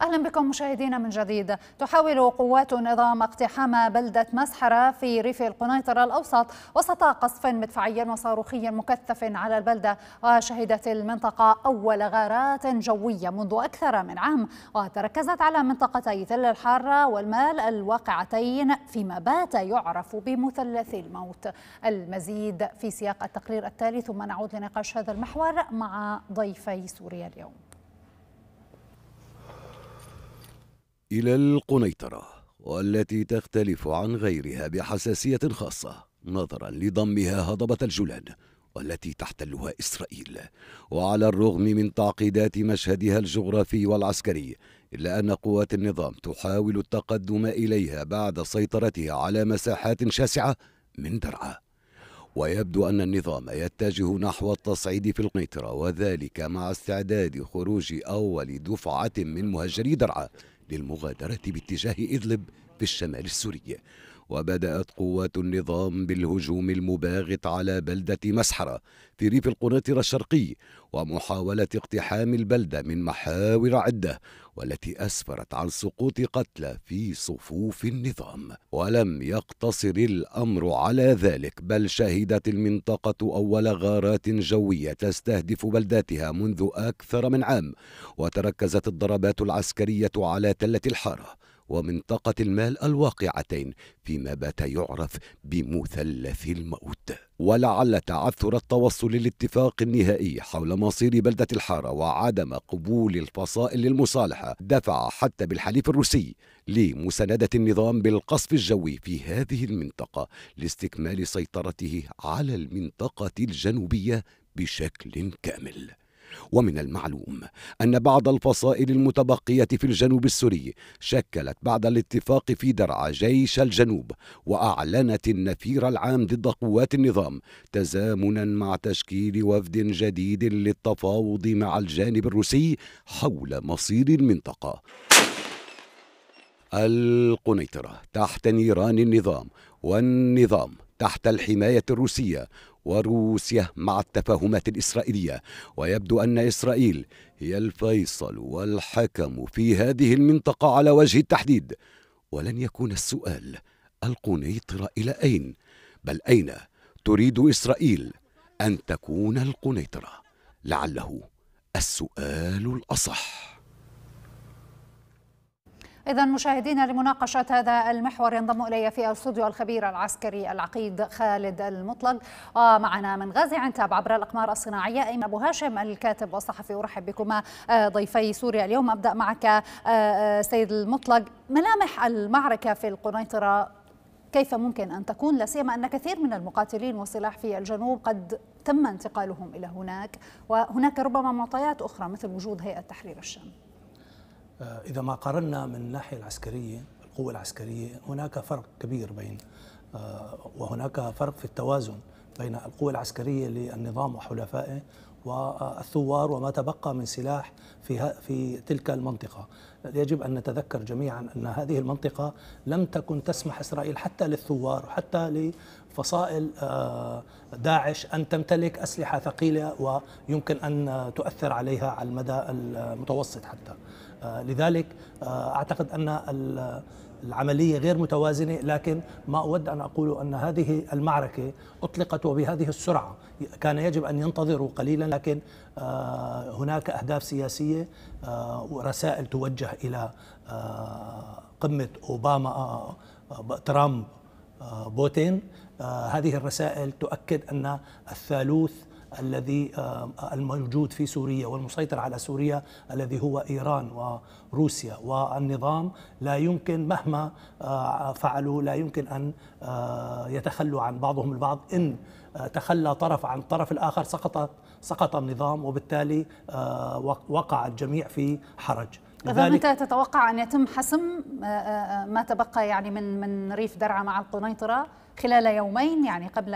أهلا بكم مشاهدينا من جديد. تحاول قوات النظام اقتحام بلدة مسحرة في ريف القنيطرة الأوسط وسط قصف مدفعي وصاروخي مكثف على البلدة وشهدت المنطقة أول غارات جوية منذ أكثر من عام وتركزت على منطقتي تل الحارة والمال الواقعتين فيما بات يعرف بمثلث الموت. المزيد في سياق التقرير التالي ثم نعود لنقاش هذا المحور مع ضيفي سوريا اليوم. إلى القنيطرة والتي تختلف عن غيرها بحساسية خاصة نظرا لضمها هضبة الجولان والتي تحتلها إسرائيل. وعلى الرغم من تعقيدات مشهدها الجغرافي والعسكري إلا أن قوات النظام تحاول التقدم إليها بعد سيطرتها على مساحات شاسعة من درعا. ويبدو أن النظام يتجه نحو التصعيد في القنيطرة وذلك مع استعداد خروج أول دفعة من مهجري درعا للمغادرة باتجاه إدلب في الشمال السوري. وبدأت قوات النظام بالهجوم المباغت على بلدة مسحرة في ريف القنيطرة الشرقي ومحاولة اقتحام البلدة من محاور عدة والتي أسفرت عن سقوط قتلى في صفوف النظام. ولم يقتصر الأمر على ذلك بل شهدت المنطقة أول غارات جوية تستهدف بلداتها منذ أكثر من عام وتركزت الضربات العسكرية على تلة الحارة. ومنطقة المال الواقعتين فيما بات يعرف بمثلث الموت. ولعل تعثر التوصل للاتفاق النهائي حول مصير بلدة الحارة وعدم قبول الفصائل للمصالحة دفع حتى بالحليف الروسي لمساندة النظام بالقصف الجوي في هذه المنطقة لاستكمال سيطرته على المنطقة الجنوبية بشكل كامل. ومن المعلوم أن بعض الفصائل المتبقية في الجنوب السوري شكلت بعد الاتفاق في درعا جيش الجنوب وأعلنت النفير العام ضد قوات النظام تزامنا مع تشكيل وفد جديد للتفاوض مع الجانب الروسي حول مصير المنطقة. القنيطرة تحت نيران النظام والنظام تحت الحماية الروسية وروسيا مع التفاهمات الإسرائيلية. ويبدو أن إسرائيل هي الفيصل والحكم في هذه المنطقة على وجه التحديد. ولن يكون السؤال القنيطرة إلى أين؟ بل أين تريد إسرائيل أن تكون القنيطرة؟ لعله السؤال الأصح. إذا مشاهدينا لمناقشة هذا المحور ينضم إلي في الاستوديو الخبير العسكري العقيد خالد المطلق. ومعنا من غازي عنتاب عبر الأقمار الصناعية أيمن أبو هاشم الكاتب والصحفي. أرحب بكما آه، ضيفي سوريا اليوم. أبدأ معك آه، آه، سيد المطلق. ملامح المعركة في القنيطرة كيف ممكن أن تكون؟ لا سيما أن كثير من المقاتلين والسلاح في الجنوب قد تم انتقالهم إلى هناك وهناك ربما معطيات أخرى مثل وجود هيئة تحرير الشام. إذا ما قارنا من الناحية العسكرية القوة العسكرية هناك فرق كبير بين آه، وهناك فرق في التوازن بين القوة العسكرية للنظام وحلفائه والثوار وما تبقى من سلاح في في تلك المنطقة. يجب أن نتذكر جميعا أن هذه المنطقة لم تكن تسمح إسرائيل حتى للثوار حتى لفصائل آه، داعش أن تمتلك أسلحة ثقيلة ويمكن أن تؤثر عليها على المدى المتوسط حتى. آه، لذلك آه، أعتقد أن العملية غير متوازنة لكن ما أود أن أقول أن هذه المعركة أطلقت وبهذه السرعة. كان يجب أن ينتظروا قليلا لكن آه، هناك أهداف سياسية ورسائل توجه إلى قمة أوباما ترامب بوتين. هذه الرسائل تؤكد أن الثالوث الذي آه، الموجود في سوريا والمسيطر على سوريا الذي هو إيران وروسيا. والنظام لا يمكن مهما آه، فعلوا لا يمكن أن آه، يتخلوا عن بعضهم البعض. إن تخلى طرف عن الطرف الآخر سقط سقط النظام وبالتالي وقع الجميع في حرج. لذلك متى تتوقع أن يتم حسم؟ ما تبقى يعني من من ريف درعا مع القنيطرة؟ خلال يومين يعني قبل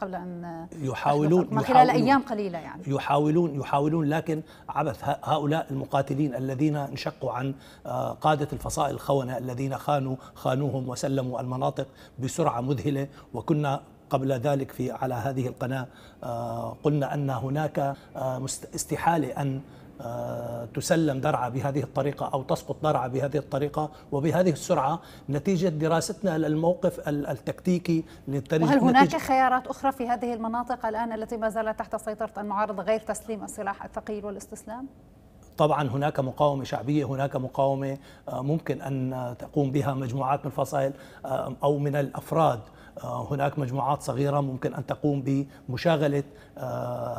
قبل أن يحاولون خلال أيام قليلة يعني. يحاولون يحاولون لكن عبث هؤلاء المقاتلين الذين انشقوا عن آه، قادة الفصائل الخونة الذين خانوا خانوهم وسلموا المناطق بسرعة مذهلة. وكنا قبل ذلك في على هذه القناة آه، قلنا أن هناك آه، استحالة أن آه، تسلم درعا بهذه الطريقة أو تسقط درعا بهذه الطريقة وبهذه السرعة نتيجة دراستنا للموقف التكتيكي وهل هناك خيارات أخرى في هذه المناطق الآن التي ما زالت تحت سيطرة المعارضة غير تسليم السلاح الثقيل والاستسلام؟ طبعا هناك مقاومة شعبية هناك مقاومة آه، ممكن أن تقوم بها مجموعات من الفصائل آه، أو من الأفراد آه، هناك مجموعات صغيرة ممكن أن تقوم بمشاغلة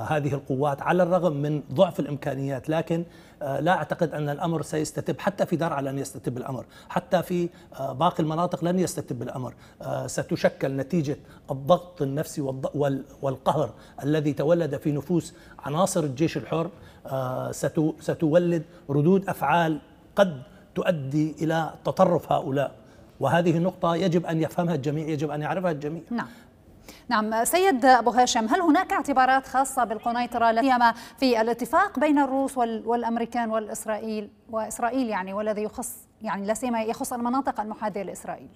هذه القوات على الرغم من ضعف الإمكانيات لكن لا أعتقد أن الأمر سيستتب حتى في درعا لن يستتب الأمر حتى في باقي المناطق لن يستتب الأمر. ستشكل نتيجة الضغط النفسي والقهر الذي تولد في نفوس عناصر الجيش الحر آه، ستولد ردود أفعال قد تؤدي إلى تطرف هؤلاء. وهذه نقطه يجب أن يفهمها الجميع يجب أن يعرفها الجميع. نعم. نعم سيد أبو هاشم هل هناك اعتبارات خاصة بالقنيطرة لا سيما في الاتفاق بين الروس والأمريكان والإسرائيل وإسرائيل يعني والذي يخص يعني لا سيما يخص المناطق المحاذية لإسرائيل؟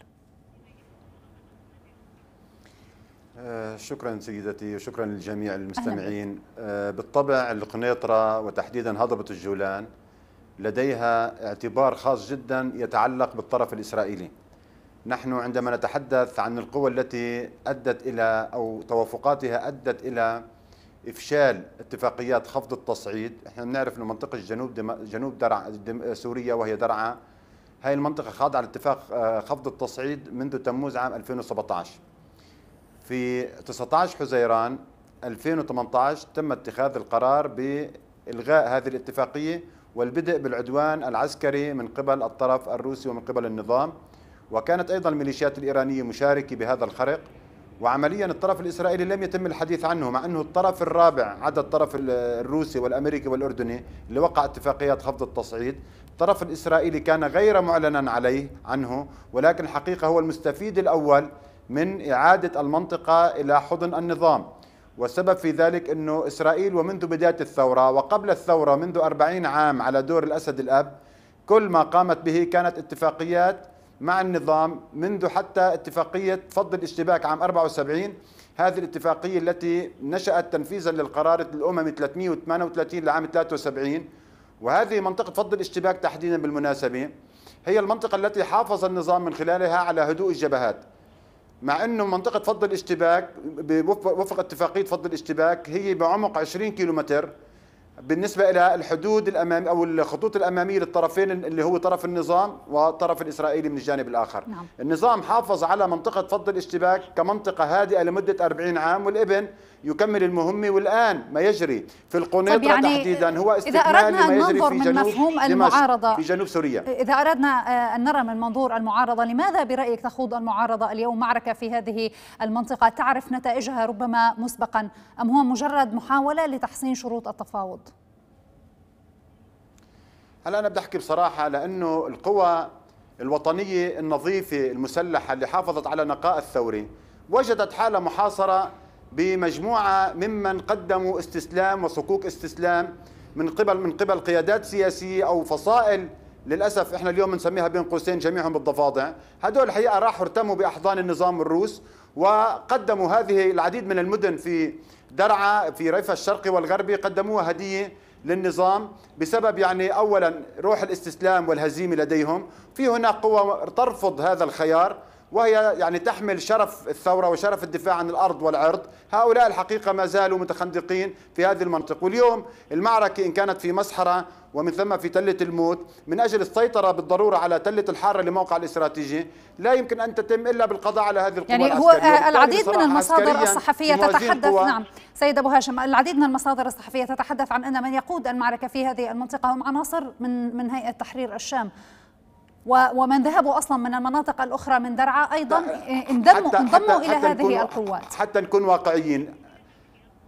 آه، شكرا سيدتي وشكرا للجميع المستمعين. آه، بالطبع القنيطرة وتحديدا هضبة الجولان لديها اعتبار خاص جدا يتعلق بالطرف الإسرائيلي. نحن عندما نتحدث عن القوى التي أدت إلى أو توافقاتها أدت إلى إفشال اتفاقيات خفض التصعيد إحنا بنعرف أن منطقة جنوب جنوب درع سوريا وهي درعا. هاي المنطقة خاضعة لاتفاق آه، خفض التصعيد منذ تموز عام 2017 في 19 حزيران 2018 تم اتخاذ القرار بإلغاء هذه الاتفاقية والبدء بالعدوان العسكري من قبل الطرف الروسي ومن قبل النظام. وكانت أيضا الميليشيات الإيرانية مشاركة بهذا الخرق. وعمليا الطرف الإسرائيلي لم يتم الحديث عنه مع أنه الطرف الرابع عدا الطرف الروسي والأمريكي والأردني اللي وقع اتفاقيات خفض التصعيد. الطرف الإسرائيلي كان غير معلنا عليه عنه ولكن الحقيقة هو المستفيد الأول من إعادة المنطقة إلى حضن النظام. والسبب في ذلك أنه إسرائيل ومنذ بداية الثورة وقبل الثورة منذ أربعين عام على دور الأسد الأب كل ما قامت به كانت اتفاقيات مع النظام منذ حتى اتفاقية فض الاشتباك عام 74 هذه الاتفاقية التي نشأت تنفيذا للقرار الأممي 338 لعام 73 وهذه منطقة فض الاشتباك تحديدا بالمناسبة هي المنطقة التي حافظ النظام من خلالها على هدوء الجبهات. مع انه منطقة فض الاشتباك وفق اتفاقية فض الاشتباك هي بعمق 20 كيلومتر. بالنسبة إلى الحدود الأمامية أو الخطوط الأمامية للطرفين اللي هو طرف النظام والطرف الإسرائيلي من الجانب الآخر. نعم. النظام حافظ على منطقة فض الاشتباك كمنطقة هادئة لمدة 40 عام والإبن يكمل المهمة والآن ما يجري في القنيطرة طيب يعني تحديدا. هو استكمال لما يجري في جنوب مفهوم المعارضة في جنوب سوريا. إذا أردنا آه، أن نرى من منظور المعارضة لماذا برأيك تخوض المعارضة اليوم؟ معركة في هذه المنطقة تعرف نتائجها ربما مسبقا أم هو مجرد محاولة لتحسين شروط التفاوض؟ هلا أنا بدي أحكي بصراحة لأنه القوى الوطنية النظيفة المسلحة اللي حافظت على نقاء الثوري وجدت حالها محاصرة بمجموعة ممن قدموا استسلام وصكوك استسلام من قبل من قبل قيادات سياسية أو فصائل. للأسف إحنا اليوم بنسميها بين قوسين جميعهم بالضفادع. هدول الحقيقة راحوا ارتموا بأحضان النظام الروس وقدموا هذه العديد من المدن في درعا في ريفها الشرقي والغربي قدموها هدية للنظام بسبب يعني اولا روح الاستسلام والهزيمة لديهم. في هناك قوى ترفض هذا الخيار. وهي يعني تحمل شرف الثورة وشرف الدفاع عن الأرض والعرض. هؤلاء الحقيقة ما زالوا متخندقين في هذه المنطقة. واليوم المعركة إن كانت في مسحرة ومن ثم في تلة الموت من أجل السيطرة بالضرورة على تلة الحارة لموقع الاستراتيجي لا يمكن أن تتم إلا بالقضاء على هذه القوى يعني هو العديد من المصادر الصحفية تتحدث نعم سيد أبو هاشم العديد من المصادر الصحفية تتحدث عن أن من يقود المعركة في هذه المنطقة هم عناصر من من هيئة تحرير الشام. ومن ذهبوا أصلا من المناطق الأخرى من درعا أيضا انضموا انضموا إلى هذه القوات. حتى نكون واقعيين.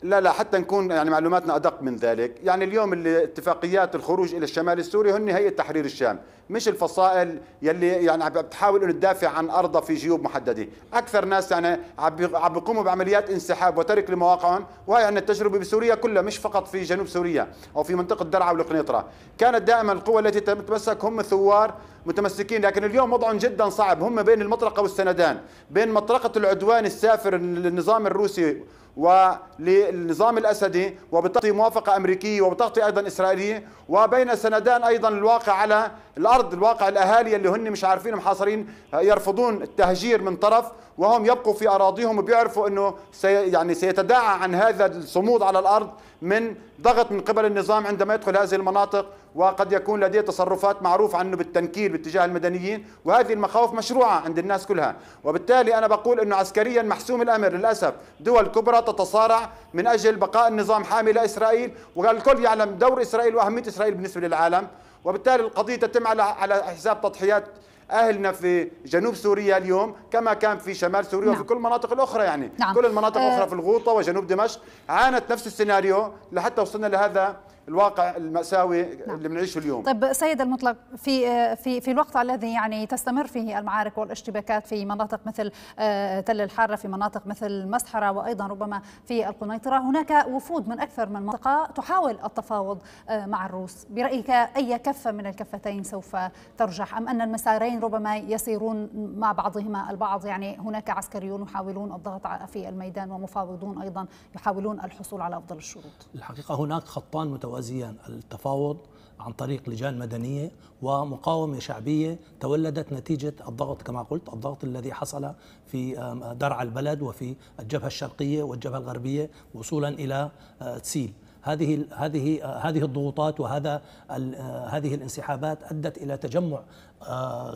لا لا حتى نكون يعني معلوماتنا أدق من ذلك، يعني اليوم اللي اتفاقيات الخروج إلى الشمال السوري هن هيئة تحرير الشام، مش الفصائل يلي يعني عم بتحاول إنه تدافع عن ارضها في جيوب محددة، أكثر ناس يعني عم بيقوموا بعمليات انسحاب وترك لمواقعهم، وهي عندنا التجربة بسوريا كلها مش فقط في جنوب سوريا أو في منطقة درعا والقنيطرة، كانت دائما القوى التي تتمسك هم ثوار متمسكين لكن اليوم وضعهم جدا صعب. هم بين المطرقة والسندان، بين مطرقة العدوان السافر للنظام الروسي وللنظام الأسدي وبتعطي موافقة أمريكية وبتعطي أيضا إسرائيلية وبين سندان أيضا الواقع على الأرض الواقع الأهالي اللي هن مش عارفين محاصرين يرفضون التهجير من طرف وهم يبقوا في أراضيهم وبيعرفوا إنه سي يعني سيتداعى عن هذا الصمود على الأرض من ضغط من قبل النظام عندما يدخل هذه المناطق. وقد يكون لديه تصرفات معروف عنه بالتنكيل باتجاه المدنيين وهذه المخاوف مشروعة عند الناس كلها. وبالتالي أنا بقول إنه عسكريا محسوم الأمر للأسف. دول كبرى تتصارع من أجل بقاء النظام حامي لإسرائيل والكل يعلم دور إسرائيل وأهمية إسرائيل بالنسبة للعالم. وبالتالي القضية تتم على على حساب تضحيات أهلنا في جنوب سوريا اليوم كما كان في شمال سوريا نعم. وفي كل المناطق الأخرى يعني. نعم. كل المناطق الأخرى أه. في الغوطة وجنوب دمشق. عانت نفس السيناريو لحتى وصلنا لهذا الواقع المأساوي نعم. اللي بنعيشه اليوم. طيب سيد المطلق في في في الوقت الذي يعني تستمر فيه المعارك والاشتباكات في مناطق مثل آه، تل الحارة في مناطق مثل مسحرة وأيضا ربما في القنيطرة هناك وفود من أكثر من منطقة تحاول التفاوض آه، مع الروس. برأيك أي كفة من الكفتين سوف ترجح؟ أم أن المسارين ربما يسيرون مع بعضهما البعض؟ يعني هناك عسكريون يحاولون الضغط في الميدان ومفاوضون أيضا يحاولون الحصول على أفضل الشروط. الحقيقة هناك خطان متوازي موازيا التفاوض عن طريق لجان مدنية ومقاومة شعبية تولدت نتيجة الضغط كما قلت الضغط الذي حصل في درع البلد وفي الجبهة الشرقية والجبهة الغربية وصولا إلى آه، تسيل. هذه هذه هذه الضغوطات وهذا هذه الانسحابات أدت إلى تجمع آه،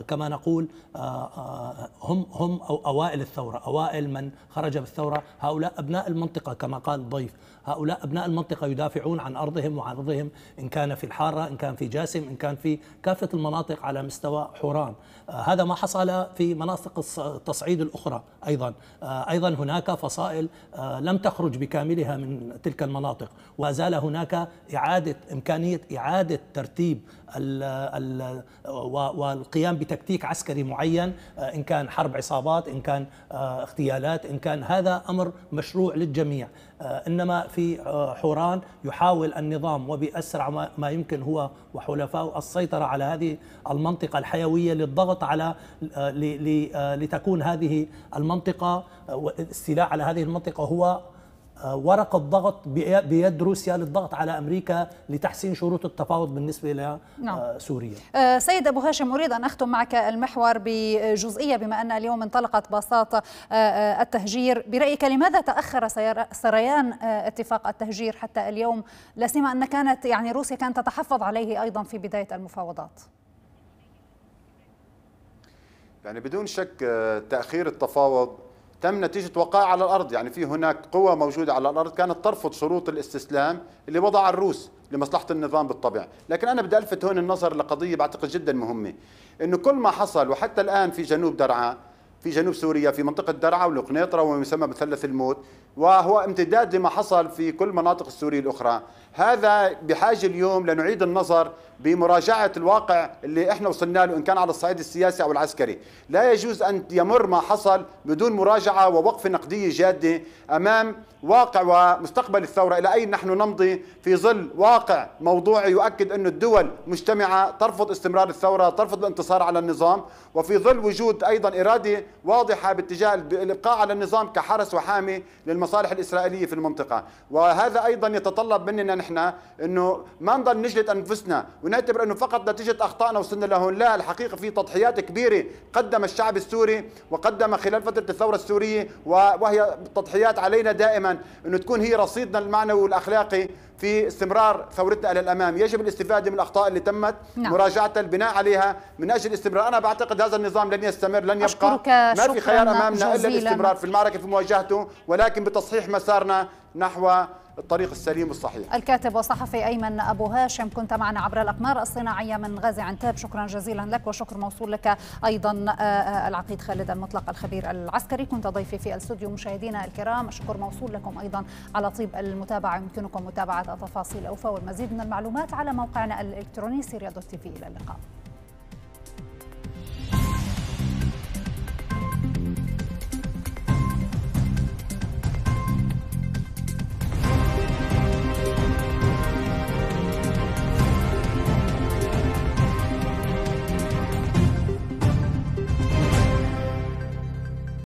كما نقول آه، آه، هم هم أوائل الثورة، أوائل من خرج بالثورة، هؤلاء أبناء المنطقة كما قال الضيف، هؤلاء أبناء المنطقة يدافعون عن أرضهم وعن أرضهم إن كان في الحارة، إن كان في جاسم، إن كان في كافة المناطق على مستوى حوران. هذا ما حصل في مناطق التصعيد الأخرى أيضا، أيضا هناك فصائل لم تخرج بكاملها من تلك المناطق، وزال هناك إعادة إمكانية إعادة ترتيب ال ال والقيام بتكتيك عسكري معين آه، إن كان حرب عصابات إن كان آه، اغتيالات إن كان هذا أمر مشروع للجميع. آه، إنما في حوران يحاول النظام وبأسرع ما يمكن هو وحلفائه السيطرة على هذه المنطقة الحيوية للضغط على لتكون هذه المنطقة الاستيلاء على هذه المنطقة هو ورقة ضغط بيد روسيا للضغط على أمريكا لتحسين شروط التفاوض بالنسبة لسوريا نعم. آه، سيد أبو هاشم أريد أن أختم معك المحور بجزئية بما أن اليوم انطلقت باصات آه، آه، التهجير. برأيك لماذا تأخر سريان اتفاق التهجير حتى اليوم؟ لا سيما أن كانت يعني روسيا كانت تتحفظ عليه أيضا في بداية المفاوضات. يعني بدون شك تأخير التفاوض تم نتيجة وقائع على الأرض. يعني في هناك قوى موجودة على الأرض كانت ترفض شروط الاستسلام اللي وضع الروس لمصلحة النظام بالطبع لكن أنا بدي ألفت هون النظر لقضية بعتقد جدا مهمة أنه كل ما حصل وحتى الآن في جنوب درعا في جنوب سوريا في منطقة درعا والقنيطرة وما يسمى مثلث الموت وهو امتداد لما حصل في كل مناطق السورية الأخرى. هذا بحاجة اليوم لنعيد النظر بمراجعة الواقع اللي إحنا وصلنا له إن كان على الصعيد السياسي أو العسكري. لا يجوز أن يمر ما حصل بدون مراجعة ووقفة نقدية جادة أمام واقع ومستقبل الثورة. إلى أين نحن نمضي في ظل واقع موضوعي يؤكد أن الدول مجتمعة ترفض استمرار الثورة ترفض الانتصار على النظام وفي ظل وجود أيضا إرادة واضحة باتجاه الإبقاء على النظام كحرس وحامي للمصالح الإسرائيلية في المنطقة. وهذا أيضا يتطلب مننا نحن أنه ما نضل نجلد أنفسنا ونعتبر أنه فقط نتيجة أخطائنا وصلنا لهون لا الحقيقة في تضحيات كبيرة قدم الشعب السوري وقدم خلال فترة الثورة السورية وهي تضحيات علينا دائما أنه تكون هي رصيدنا المعنوي والأخلاقي في استمرار ثورتنا إلى الأمام، يجب الاستفادة من الأخطاء اللي تمت، نعم. مراجعتها البناء عليها. من أجل الاستمرار، أنا بعتقد هذا النظام لن يستمر لن يبقى. ما في خيار أمامنا إلا الاستمرار في المعركة في مواجهته، ولكن بتصحيح مسارنا نحو الطريق السليم الصحيح. الكاتب والصحفي أيمن أبو هاشم كنت معنا عبر الأقمار الصناعية من غازي عنتاب شكرا جزيلا لك وشكر موصول لك أيضا آه، آه، العقيد خالد المطلق الخبير العسكري. كنت ضيفي في الاستوديو مشاهدينا الكرام. الشكر موصول لكم أيضا على طيب المتابعة يمكنكم متابعة التفاصيل أوفى والمزيد من المعلومات على موقعنا الإلكتروني Syria dot TV. إلى اللقاء.